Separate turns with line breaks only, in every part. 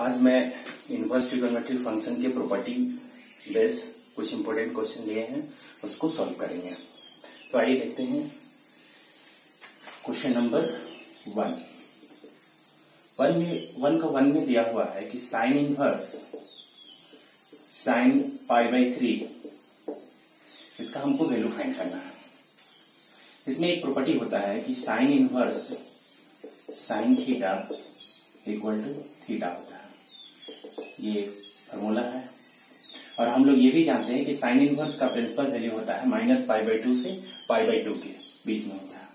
आज मैं inverse trigonometry function के प्रॉपर्टी बेस कुछ इंपॉर्टेंट क्वेश्चन लिए हैं, उसको सॉल्व करेंगे। तो आइए देखते हैं। क्वेश्चन नंबर वन वन में वन का वन में दिया हुआ है कि sine inverse sine pi by three इसका हमको वैल्यू फाइंड करना है। इसमें एक प्रॉपर्टी होता है कि sine inverse sine theta equal to theta होता है। ये फॉर्मूला है। और हम लोग ये भी जानते हैं कि साइन इनवर्स का प्रिंसिपल वैल्यू होता है माइनस फाइव बाई टू से पाई बाई टू के बीच में होता है।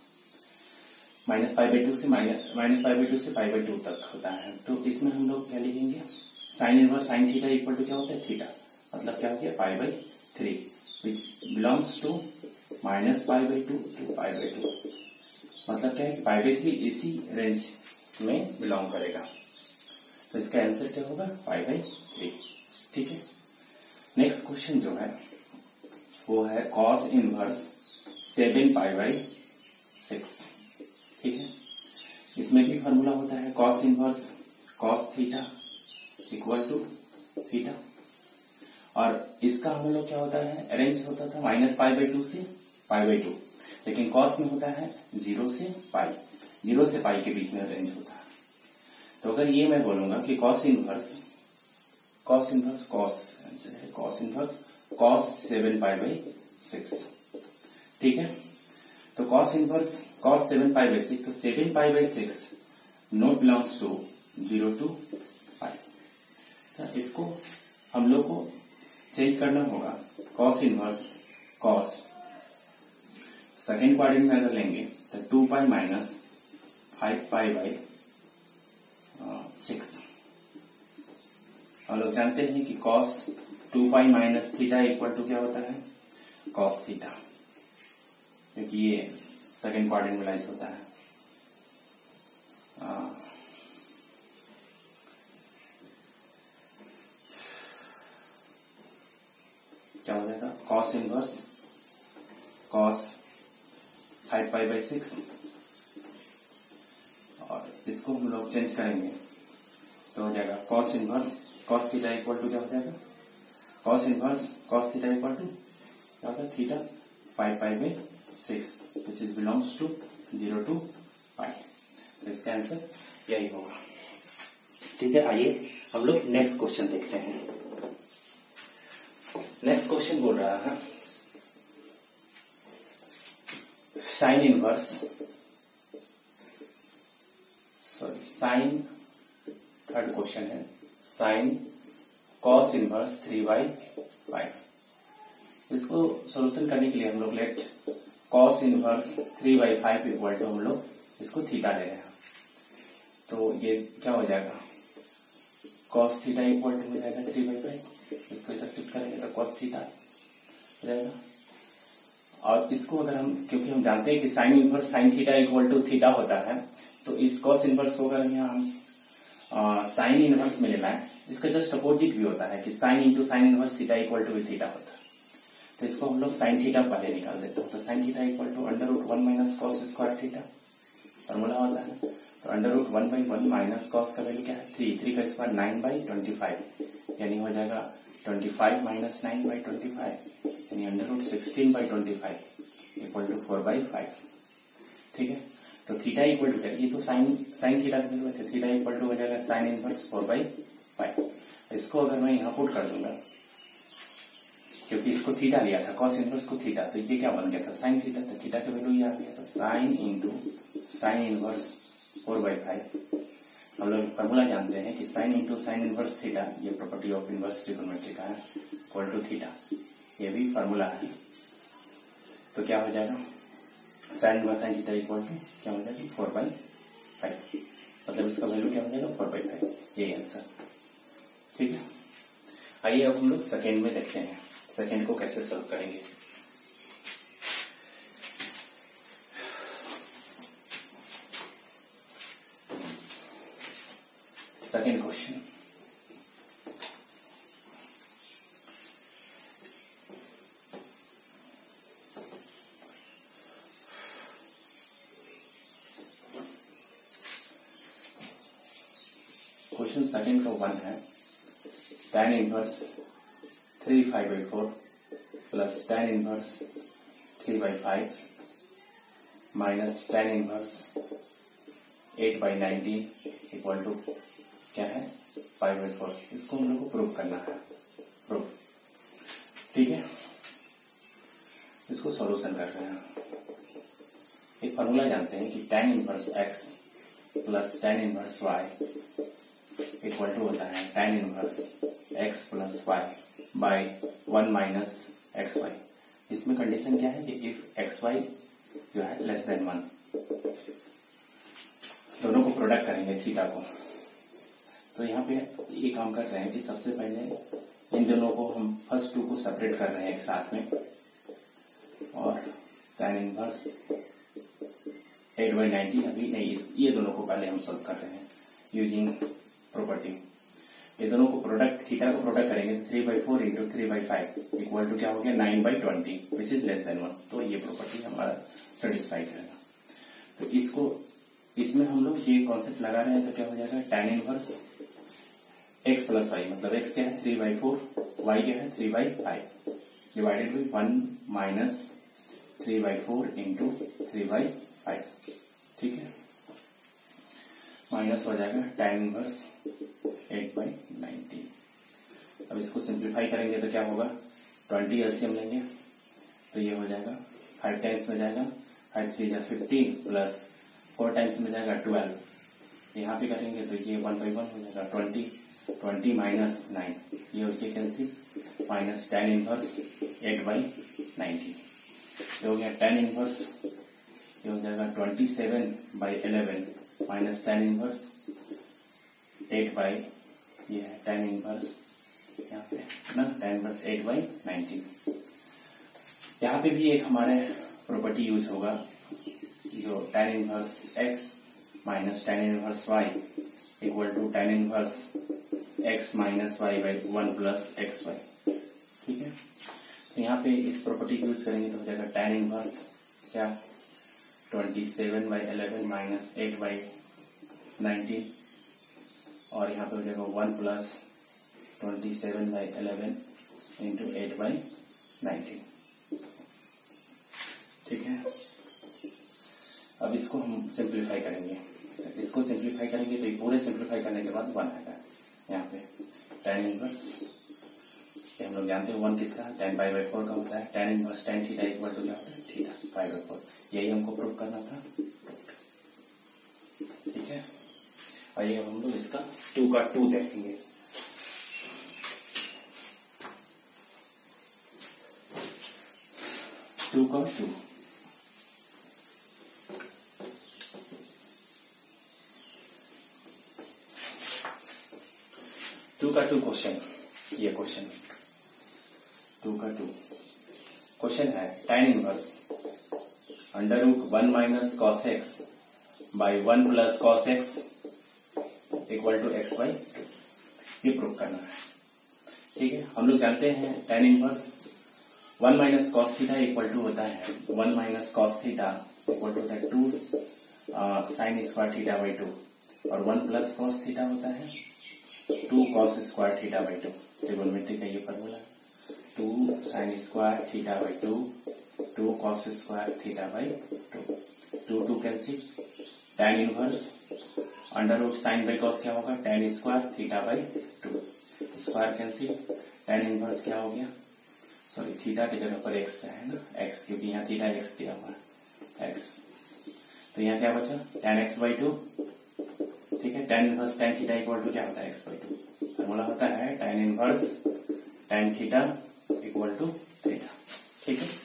माइनस फाइव बाई टू से माइनस फाइव बाई टू से फाइव बाई टू तक होता है। तो इसमें हम लोग क्या लिखेंगे? Sine inverse sine theta equal to क्या होता है? थीटा मतलब क्या हो गया? Pi by three which belongs to minus five by two two five by two मतलब क्या है पाई बाई थ्री इसी रेंज में बिलोंग करेगा। तो इसका आंसर क्या होगा? फाइव बाई थ्री ठीक है? नेक्स्ट क्वेश्चन जो है, वो है cos inverse seven pi by six ठीक है? इसमें भी फॉर्मूला होता है cos inverse cos theta equal to theta और इसका हम लोग क्या होता है? अरेंज होता था माइनस फाइव बाई टू से पाई बाई टू लेकिन कॉस में होता है ज़ीरो से पाई ज़ीरो से पाई के बीच में अरेंज होता है। तो अगर ये मैं बोलूँगा कि cos inverse cos inverse cos answer है cos inverse cos seven pi by six ठीक है? तो cos inverse cos seven pi by six तो seven pi by six not belongs to zero two तो इसको हम लोग को चेंज करना होगा। Cos inverse cos second quadrant में अगर लेंगे तो two pi minus five pi by six हम लोग जानते हैं कि cos two pi minus theta equal to क्या होता है? कॉस थीटा क्योंकि ये सेकेंड क्वाड्रेंट में होता है। आ, क्या हो जाएगा? Cos inverse cos five pi by six और इसको हम लोग चेंज करेंगे। तो हो जाएगा cos inverse cos theta equal to क्या हो जाएगा cos inverse cos theta equal to क्या होता है? Theta five pi by six which is belongs to zero two pi तो इसका आंसर यही होगा। ठीक है, आइए हम लोग नेक्स्ट क्वेश्चन देखते हैं। नेक्स्ट क्वेश्चन बोल रहा है sine inverse sorry sine third question है। Sine cos inverse three by five इसको सोल्यूशन करने के लिए हम लोग let cos inverse three by five equal to हम लोग इसको थीटा ले रहे हैं। तो ये क्या हो जाएगा? कॉस थीटा इक्वल टू हो जाएगा थ्री बाई फाइव इसको इधर शिफ्ट करेंगे तो कॉस थीटा हो जाएगा। और इसको अगर हम, क्योंकि हम जानते हैं कि sine inverse sine theta equal to theta होता है तो इस कॉस इनवर्स को अगर हम साइन इनवर्स में लेना है इसका जस्ट अपोजिट भी होता है कि sine into sine inverse theta equal to theta होता है। तो इसको हम लोग साइन थीटा पहले निकाल देते हैं। तो sine theta equal to under root one minus cos square theta formula होता है। तो under root one by one minus cos का वैल्यू क्या है? थ्री थ्री का square nine by twenty five यानी हो जाएगा twenty five minus nine by twenty five यानी under root sixteen by twenty five equal to four by five ठीक है? तो थीटा इक्वल टू ये तो साइन साइन थीटा का वैल्यू है थीटा इक्वल टू हो जाएगा sine inverse four by five इसको अगर मैं यहाँ पुट कर दूँगा, क्योंकि इसको थीटा लिया था कॉस इनवर्स को थीटा तो ये क्या बन गया था साइन थीटा तो थीटा का वैल्यू ये आ गया था sine into sine inverse four by five हम लोग फॉर्मूला जानते हैं कि sine into sine inverse theta ये प्रॉपर्टी ऑफ़ इनवर्स ट्रिगोनोमेट्री का है इक्वल टू थीटा ये भी फॉर्मूला है। तो क्या हो जाएगा? Sine inverse sine theta equal to क्या हो जाएगा फोर बाई फाइव मतलब इसका वैल्यू क्या हो जाएगा फोर बाई फाइव यही आंसर ठीक है आइए अब हम लोग सेकेंड में देखते हैं सेकेंड को कैसे सॉल्व करेंगे सेकेंड क्वेश्चन सेकंड का वन है tan inverse three five by four plus tan inverse three by five minus tan inverse eight by nineteen equal to क्या है? फाइव बाई फोर इसको हम लोग को प्रूव करना है। प्रूफ ठीक है? इसको सॉल्यूशन कर रहे हैं। एक फॉर्मूला जानते हैं कि tan inverse x plus tan inverse y equal to होता है tan inverse x plus y by one minus x y इसमें कंडीशन क्या है कि इफ़ एक्स वाई जो है लेस देन वन दोनों को प्रोडक्ट करेंगे थीटा को। तो यहाँ पे ये काम कर रहे हैं कि सबसे पहले इन दोनों को हम फ़र्स्ट टू को सेपरेट कर रहे हैं एक साथ में। और tan inverse eight by ninety अभी नहीं ये दोनों को पहले हम सॉल्व कर रहे हैं यूजिंग प्रॉपर्टी ये दोनों को प्रोडक्ट थीटा को प्रोडक्ट करेंगे three by four into three by five equal to क्या हो गया? Nine by twenty which is less than one तो ये प्रॉपर्टी हमारा सेटिस्फाई करेगा तो इसको, इसमें हम लोग ये कॉन्सेप्ट लगा रहे हैं तो क्या हो जाएगा? Tan inverse x plus y मतलब एक्स क्या है? थ्री बाई फोर वाई क्या है? Three by five divided by one minus three by four into three by five ठीक है? माइनस हो जाएगा tan inverse eight by nineteen अब इसको सिंप्लीफाई करेंगे तो क्या होगा? ट्वेंटी एलसीएम लेंगे तो ये हो जाएगा फाइव टाइम्स में जाएगा फाइव थ्री जा फिफ्टीन प्लस फोर टाइम्स में जाएगा ट्वेल्व यहाँ पे करेंगे तो ये वन बाई वन हो जाएगा ट्वेंटी ट्वेंटी माइनस नाइन ये हो गया cancel minus tan inverse eight by nineteen ये हो गया टेन इनवर्स ये हो जाएगा twenty seven by eleven minus tan inverse eight by ये है टेन इनवर्स यहाँ पे ना tan inverse eight by nineteen यहाँ पे भी एक हमारे प्रॉपर्टी यूज़ होगा, जो tan inverse x minus tan inverse y equal to tan inverse x minus y by one plus x y ठीक है? तो यहाँ पे इस प्रॉपर्टी यूज़ करेंगे तो हो जाएगा टेन इनवर्स क्या? Twenty seven by eleven minus eight by nineteen और यहाँ पे हो जाएगा one plus twenty seven by eleven into eight by nineteen ठीक है? अब इसको हम सिंप्लीफाई करेंगे। इसको सिंप्लीफाई करेंगे तो पूरे सिंप्लीफाई करने के बाद वन आएगा यहाँ पे। टेन इनवर्स हम लोग जानते हैं वन किसका? टेन पाई बाई फोर का होता है। Tan inverse tan theta equal to क्या? होता है थीटा पाई बाई फोर यही हमको प्रूव करना था। ठीक है? आइए हम लोग इसका टू का टू देखेंगे। टू का टू टू का टू क्वेश्चन ये क्वेश्चन टू का टू क्वेश्चन है tan inverse under root one minus cos x by one plus cos x equal to x by ये प्रूव करना है। ठीक है? हम लोग जानते हैं tan inverse one minus cos theta equal to होता है। One minus cos theta equal to होता है two sine square theta by two और वन प्लस कॉस थीटा होता है two cos square theta by two trigonometry का ये formula two sine square theta by two two cos square theta by two two two cancel tan inverse under root sine by cos क्या होगा? Tan square theta by two square cancel tan inverse क्या हो गया? Sorry theta की जगह पर x है ना? एक्स क्योंकि यहाँ थीटा एक्स दिया हुआ है। एक्स तो यहाँ क्या बचा? टेन एक्स बाई टू ठीक है? Tan inverse tan theta equal to क्या होता है? एक्स बाई टू फॉर्मूला होता है tan inverse tan theta equal to theta ठीक है?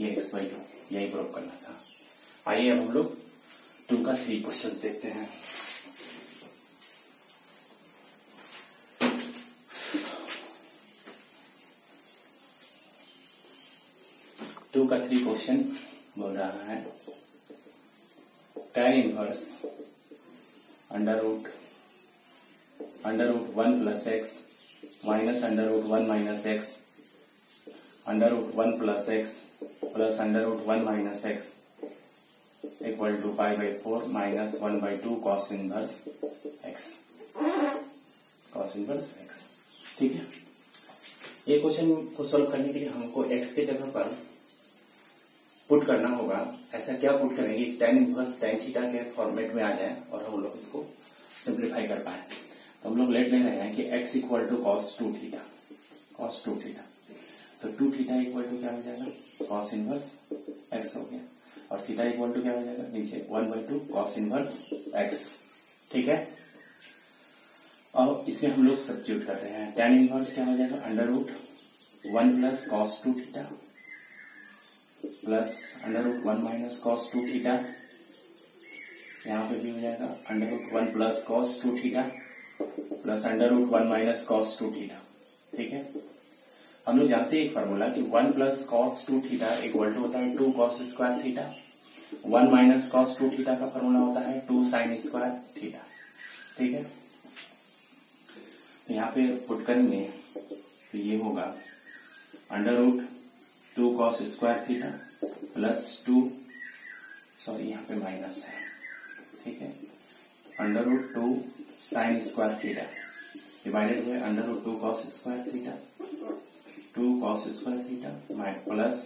ये एक्स बाई टू यही प्रूव करना था। आइए अब हम लोग टू का थ्री क्वेश्चन देखते हैं। टू का थ्री क्वेश्चन बोल रहा है। Tan inverse under root under root one plus x minus under root one minus x under root one plus x plus under root one minus x equal to five by four minus one by two cos inverse x. Cos inverse x. ठीक है? ये question को solve करने के लिए हमको x के जगह पर पुट करना होगा। ऐसा क्या पुट करेंगे? टेन इनवर्स टेन थीटा के फॉर्मेट में आ जाए और हम लोग इसको सिंप्लीफाई कर पाए। तो हम लोग लेट ले रहे हैं कि x equal to cos two theta cos two theta तो टू थीटा इक्वल टू क्या हो जाएगा? कॉस इनवर्स एक्स हो गया। और थीटा इक्वल टू क्या हो जाएगा? नीचे one by two cos inverse x ठीक है? और इसमें हम लोग सब्सिट्यूट कर रहे हैं। टेन इनवर्स क्या हो जाएगा? Under root one plus cos two theta plus under root one minus cos two theta यहाँ पे भी हो जाएगा। Under root one plus cos two theta plus under root one minus cos two theta ठीक है? हम लोग जानते हैं एक फॉर्मूला कि one plus cos two theta equal to होता है two cos square theta one minus cos two theta का फॉर्मूला होता है टू साइन स्क्वायर थीटा ठीक है? तो यहाँ पे पुट करेंगे तो ये होगा। Under root two cos square theta plus two sorry यहाँ पे माइनस है। ठीक है? Under root two sine square theta divided by under root two cos square theta two cos square theta plus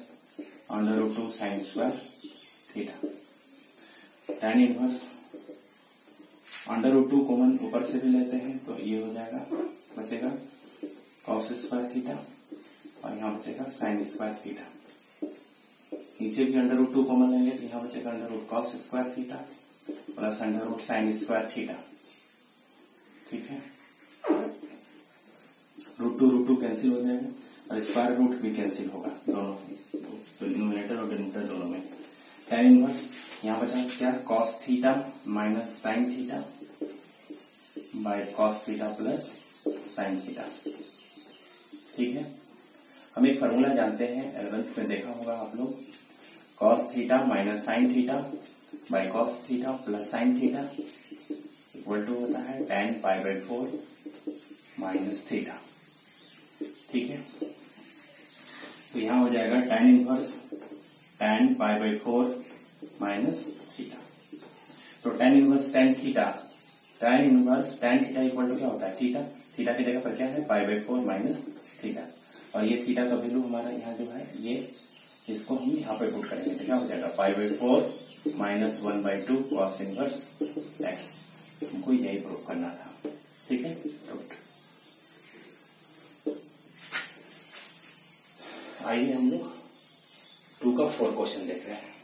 under root two sine square theta tan inverse under root two common ऊपर से भी लेते हैं तो ये हो जाएगा, बचेगा कॉस स्क्वायर थीटा और यहाँ बचेगा साइन स्क्वायर थीटा नीचे भी अंडर रूट टू कॉमन लेंगे तो यहाँ बचेगा under root cos square theta plus under root sine square theta ठीक है? Root two root two cancel हो जाएगा। और स्क्वायर रूट भी कैंसिल होगा, दोनों तो डिनोमिनेटर और डिनोमिनेटर दोनों में। टेन इनवर्स यहाँ बचा क्या? Cos theta minus sine theta by cos theta plus sine theta ठीक है? हम एक फॉर्मूला जानते हैं एलेवेंथ में देखा होगा आप लोग। Cos theta minus sine theta by cos theta plus sine theta equal to होता है tan pi by four minus theta ठीक है? तो यहाँ हो जाएगा tan inverse tan pi by four minus theta तो tan inverse tan theta tan inverse tan theta equal to क्या होता है? थीटा थीटा की जगह पर क्या है? Pi by four minus theta और ये थीटा का वैल्यू हमारा यहाँ जो है, ये इसको हम यहाँ पे पुट करेंगे। तो क्या हो जाएगा? Pi by four minus one by two cos inverse x हमको यही प्रूव करना था। ठीक है? आइए हम लोग टू का फोर क्वेश्चन देख रहे हैं।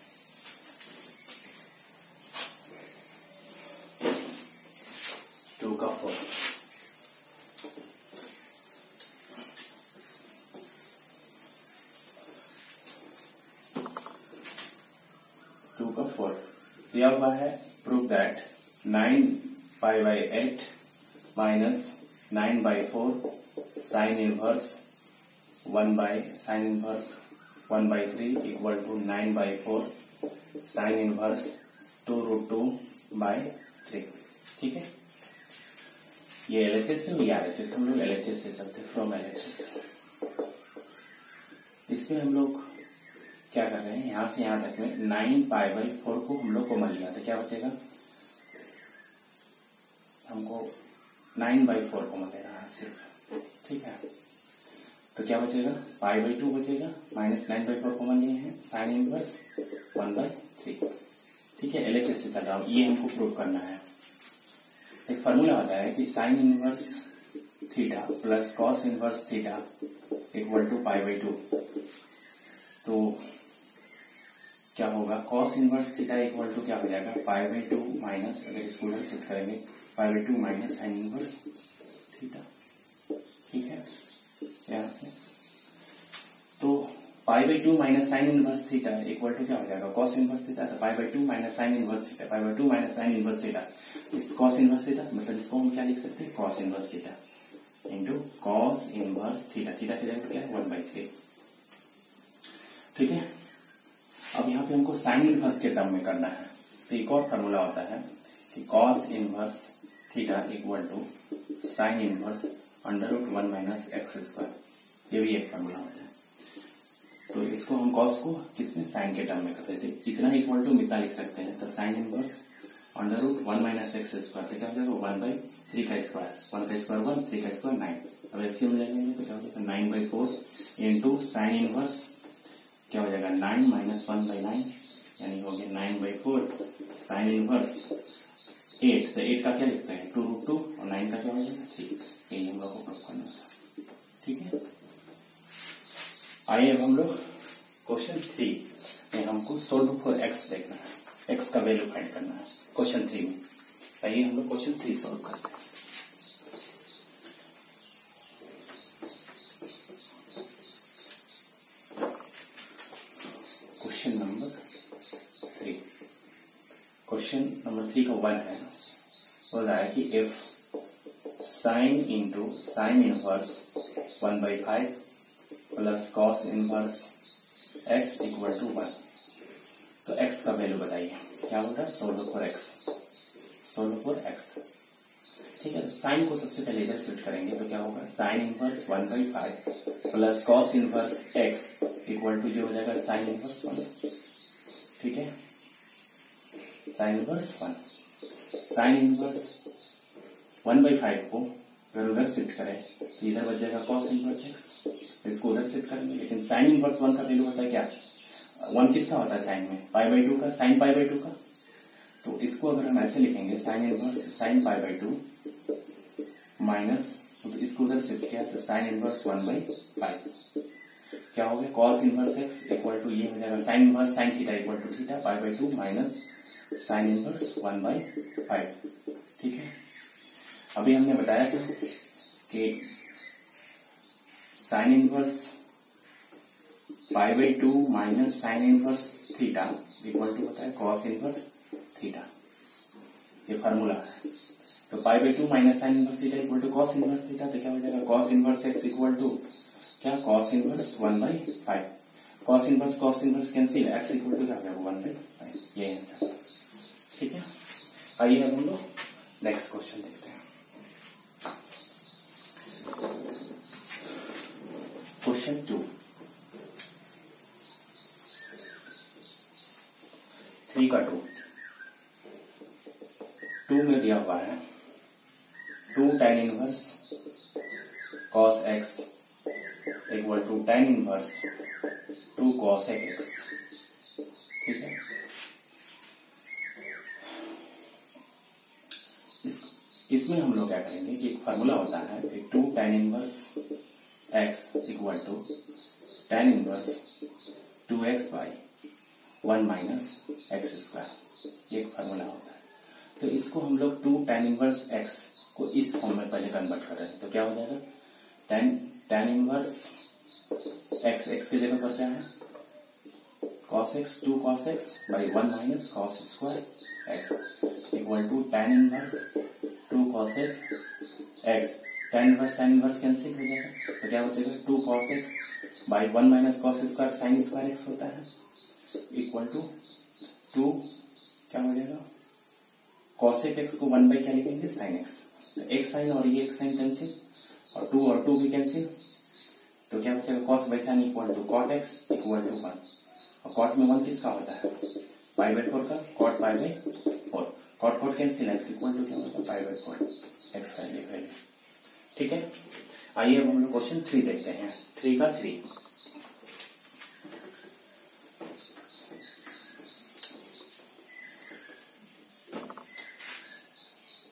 टू का फोर टू का फोर दिया हुआ है prove that nine pi by eight minus nine by four sine inverse one by sine inverse one by three equal to nine by four, sine inverse two root two by three. ठीक है? ये L H S है R H S हम लोग L H S से चलते from L H S इसमें हम लोग क्या कर रहे हैं? यहाँ से यहाँ तक में नाइन पाई बाई फोर को हम लोग कॉमन लिया तो क्या बचेगा? हमको नाइन बाई फोर कॉमन लेना है सिर्फ़। ठीक है? तो क्या बचेगा? पाई बाई टू बचेगा। Minus nine by four common लिए हैं। Sine inverse one by three. ठीक है? एलएचएस से चल रहा हूँ ये हमको प्रूव करना है। एक फॉर्मूला आता है कि sine inverse theta plus cos inverse theta equal to pi by two. तो क्या होगा? Cos inverse theta equal to क्या हो जाएगा? पाई बाई टू माइनस, अगर इसको उधर करेंगे, pi by two minus sine inverse theta. ठीक है? यहाँ से तो pi by two minus sine inverse theta equal to क्या हो जाएगा? कॉस इनवर्स थीटा तो pi by two minus sine inverse theta, pi by two minus sine inverse theta. इस कॉस इनवर्स थीटा मतलब इसको हम क्या लिख सकते हैं? Cos inverse theta into cos inverse theta. Theta जगह क्या है? वन बाई थ्री ठीक है? अब यहाँ पे हमको साइन इनवर्स के टर्म में करना है। तो एक और फॉर्मूला होता है कि cos inverse theta equal to sine inverse under root one minus x square. ये भी एक फॉर्मूला हो। जाए तो इसको हम कॉस को किसने साइन के टर्म में करते थे? इतना इक्वल टू मिता लिख सकते हैं। तो sine inverse under root one minus x square तो क्या हो जाएगा? वन बाई थ्री का स्क्वायर वन का स्क्वायर वन थ्री का स्क्वायर नाइन अब एलसीएम लेंगे तो क्या हो जाएगा? Nine by four into sine inverse क्या हो जाएगा? Nine minus one by nine यानी हो गया nine by four sine inverse eight तो एट का क्या लिखते हैं? टू रूट टू और नाइन का क्या हो जाएगा? थ्री यही हम लोग को था। ठीक है? आइए अब हम लोग क्वेश्चन थ्री में हमको सोल्व फॉर एक्स देखना है। एक्स का वैल्यू फाइंड करना है। क्वेश्चन थ्री में। आइए हम लोग क्वेश्चन थ्री सॉल्व करते हैं। Question number three. Question number three का वन है बोल रहा है कि if sine into sine inverse one by five plus cos inverse x equal to one तो एक्स का वैल्यू बताइए। क्या होता है? Solve for x solve for x ठीक है तो साइन को सबसे पहले इधर शिफ्ट करेंगे तो क्या होगा? Sine inverse one by five plus cos inverse x equal to जो हो जाएगा? साइन इनवर्स वन ठीक है? Sine inverse one sine inverse one by five को अगर उधर शिफ्ट करें तो इधर बच जाएगा कॉस इनवर्स एक्स इसको उधर शिफ्ट करेंगे, लेकिन साइन इनवर्स वन का वैल्यू होता है क्या? वन किसका होता है साइन में? पाई बाई टू का? साइन पाई बाई टू का? तो इसको अगर हम ऐसे लिखेंगे sine inverse sine pi by two minus तो इसको उधर शिफ्ट किया तो sine inverse one by five क्या हो गया? Cos inverse x equal to ये हो जाएगा sine inverse sine theta equal to theta pi by two minus sine inverse one by five ठीक है? अभी हमने बताया था कि sine inverse pi by two minus sine inverse theta equal to होता है कॉस इनवर्स थीटा ये फार्मूला है। तो pi by two minus sine inverse theta equal to cos inverse theta तो क्या हो जाएगा? Cos inverse x equal to क्या? Cos inverse one by five cos inverse cos inverse cancel x equal to क्या हो जाएगा? वन बाई फाइव ये answer ठीक है? आइए हम लोग नेक्स्ट क्वेश्चन देखते हैं क्वेश्चन टू थ्री का टू टू में दिया हुआ है. Two tan inverse cos x equal to tan inverse two cos x ठीक है? इस, इसमें हम लोग क्या करेंगे कि एक फार्मूला होता है two tan inverse x equal to tan inverse two x by one minus x square एक फार्मूला होता है। तो इसको हम लोग टू टेन इनवर्स एक्स को इस फॉर्म में पहले कन्वर्ट कर रहे हैं। तो क्या हो जाएगा? Tan tan inverse x x की जगह पर क्या है। Cos x two cos x by one minus cos square x equal to tan inverse two cos x tan inverse tan inverse cancel हो जाएगा तो क्या हो जाएगा? Two cos x by one minus cos square sine square x होता है। Equal to two क्या हो जाएगा? कॉसेक एक्स को वन बाई क्या लिखेंगे साइन एक्स तो साइन और ये एक साइन कैंसिल और टू और टू भी कैंसिल तो क्या बचेगा cos by sine equal to cot x equal to one और कॉट में वन किसका होता है? पाई बाई फोर का। Cot pi by four cot cot cancel x equal to क्या होता है पाई बाई फोर एक्स का ये ठीक है? आइए अब हम लोग क्वेश्चन थ्री देखते हैं। थ्री का थ्री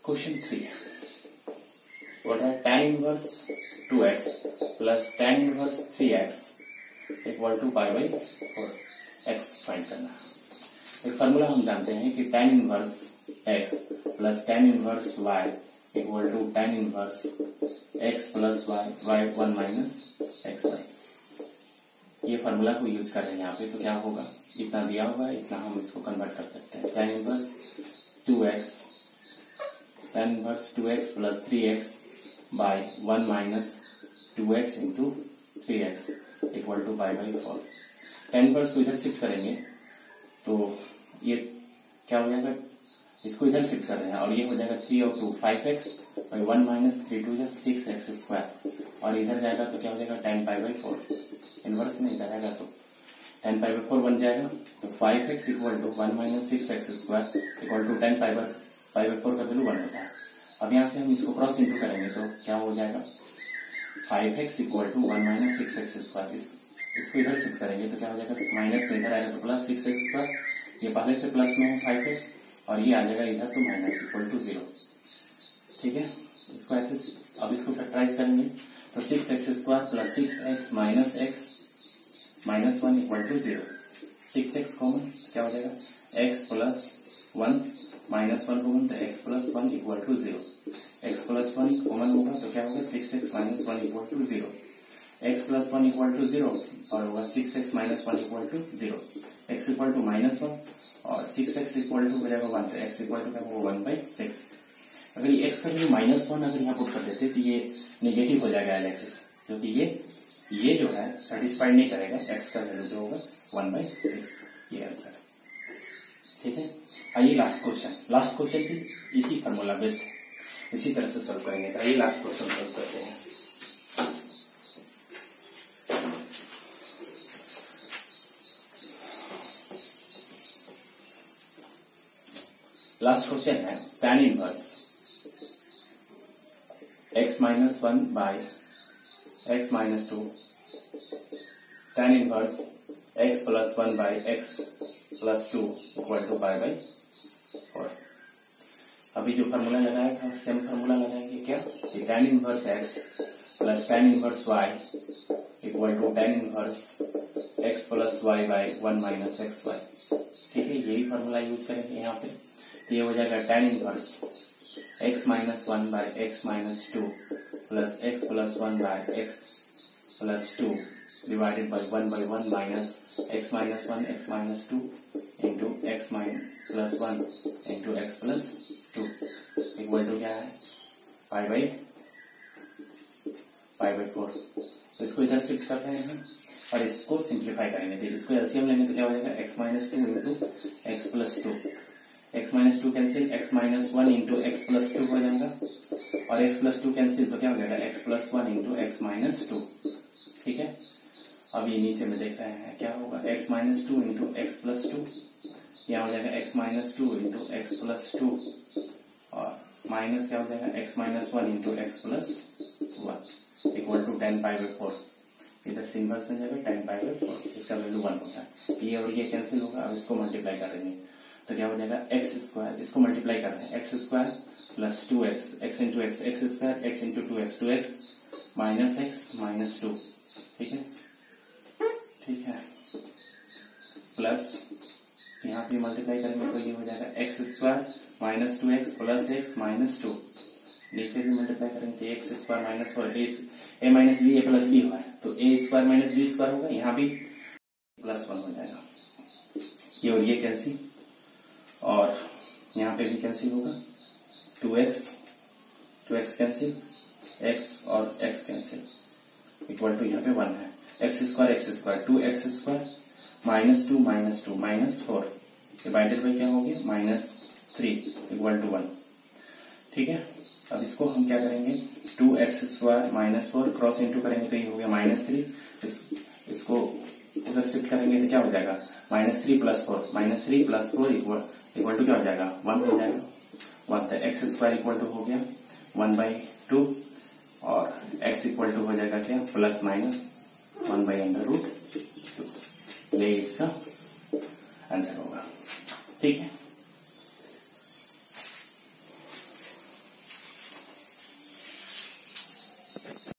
क्वेश्चन थ्री रहा है tan inverse two x plus tan inverse three x equal to pi by four x find करना। एक फार्मूला हम जानते हैं कि tan inverse x plus tan inverse y equal to tan inverse x plus y y one minus x y ये formula को use कर रहे हैं यहाँ पे तो क्या होगा? इतना दिया हुआ है, इतना हम इसको कन्वर्ट कर सकते हैं। Tan inverse two x tan inverse two x plus three x by one minus two x into three x equal to by by four tan inverse को इधर शिफ्ट करेंगे तो ये क्या हो जाएगा? इसको इधर शिफ्ट कर रहे हैं और ये हो जाएगा थ्री और टू फाइव एक्स और one minus three two six x square और इधर जाएगा तो क्या हो जाएगा tan five by four inverse में इधर आएगा तो टेन फाइव बाई फोर बन जाएगा. तो five x equal to one minus six x square equal to tan five pi by four का वैल्यू वन होता है. अब यहाँ से हम इसको क्रॉस इंटू करेंगे तो क्या हो जाएगा? Five x equal to one minus six x square इस, इसको इधर शिफ्ट करेंगे तो क्या हो जाएगा? माइनस में इधर आएगा तो प्लस सिक्स एक्स स्क्वायर ये पहले से प्लस में है फाइव एक्स और ये आ जाएगा इधर तो माइनस इक्वल टू ज़ीरो ठीक है? इसको ऐसे अब इसको फैक्टराइज करेंगे। तो six x square plus six x minus x minus one equal to zero six x common क्या हो जाएगा? X plus one minus one common तो x plus one equal to zero x plus one common होगा तो क्या होगा? Six x minus one equal to zero x plus one equal to zero और होगा six x minus one equal to zero x equal to minus one और six x equal to हो जाएगा one तो एक्स इक्वल टू क्या होगा one by six अगर ये एक्स का जो माइनस वन अगर यहाँ पुट कर देते तो ये निगेटिव हो जाएगा एल एक्सिस क्योंकि ये ये जो है सेटिस्फाइड नहीं करेगा एक्स का वैल्यू जो होगा वन बाई सिक्स ये आंसर ठीक है? आइए लास्ट क्वेश्चन लास्ट क्वेश्चन भी इसी फॉर्मूला बेस्ड इसी तरह से सॉल्व करेंगे। तो आइए लास्ट क्वेश्चन सॉल्व करते हैं। लास्ट क्वेश्चन है tan inverse x minus one by x minus two tan inverse x plus one by x plus two equal to pi by four अभी जो फॉर्मूला लगाया था सेम फॉर्मूला लगाएँगे क्या? tan inverse x plus tan inverse y equal to tan inverse x plus y by one minus x y ठीक है, यही formula use करेंगे यहाँ पे। ये हो जाएगा tan inverse x minus one by x minus two plus x plus one by x plus two divided by one by one minus x minus one x minus two into x minus plus one into x plus two equal to क्या है? Five by five by four इसको इधर shift कर रहे हैं और इसको simplify करेंगे। तो इसको एलसीएम लेंगे तो क्या हो जाएगा? X minus two into x plus two x minus two cancel x minus one into x plus two हो जाएगा। और एक्स प्लस टू कैंसिल तो क्या हो जाएगा? X plus one into x minus two ठीक है? अब ये नीचे में देख रहे हैं क्या होगा। X minus two into x plus two यहाँ हो जाएगा x minus two into x plus two और माइनस क्या हो जाएगा? X minus one into x plus one equal to tan pi by four इधर सिंबल्स में जाएगा टेन पाई बाई फोर इसका वैल्यू वन होता है। ये और ये कैंसिल होगा। अब इसको मल्टीप्लाई करेंगे तो क्या हो जाएगा एक्स स्क्वायर इसको मल्टीप्लाई करना है। X square plus two x x into x x square x into two x two x minus x minus two ठीक है? ठीक है। प्लस यहाँ पे मल्टीप्लाई करेंगे तो ये हो जाएगा x square minus two x plus x minus two नीचे भी मल्टीप्लाई करेंगे तो x square minus four a minus b a plus b हुआ तो a square minus b square होगा, यहाँ भी प्लस वन हो जाएगा। ये और ये कैंसिल। और यहाँ पे भी कैंसिल होगा। Two x two x cancel x और एक्स कैंसिल इक्वल टू यहाँ पे वन है। X square x square two x square minus two minus two minus four divided by क्या हो गया? Minus three equal to one ठीक है? अब इसको हम क्या करेंगे? Two x square minus four cross into करेंगे तो ये हो गया माइनस थ्री इस, इसको उधर शिफ्ट करेंगे तो क्या हो जाएगा? Minus three plus four minus three plus four equal equal to क्या हो जाएगा? वन हो जाएगा। वन तो एक्स स्क्वायर इक्वल टू हो गया। वन बाई टू और एक्स इक्वल टू हो जाएगा क्या? Plus minus one by under root two ये इसका आंसर होगा। ठीक है?